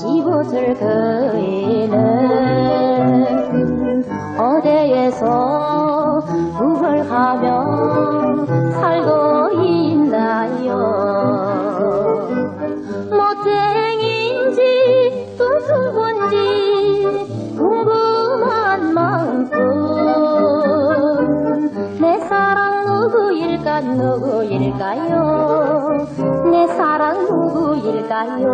씹었을 그이는 어디에서 누굴 하며 멋쟁인지 뚱뚱한지 궁금한 만큼 내 사랑 누구일까 누구일까요? 내 사랑 누구일까요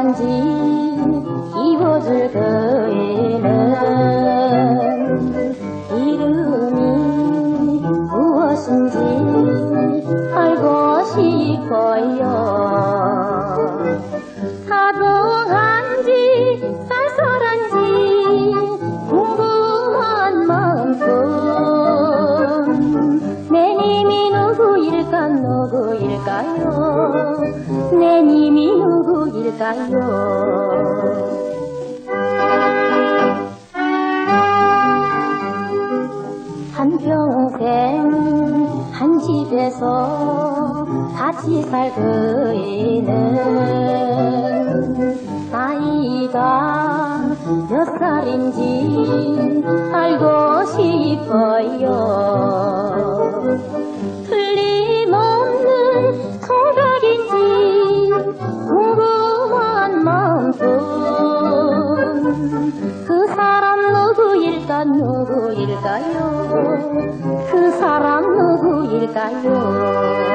山鸡，一波之歌。 누구일까 누구일까요? 내 님이 누구일까요? 한평생 한 집에서 같이 살 그이는 나이가 몇 살인지 알고 싶어요 누구일까 누구일까요? 그 사람 누구일까요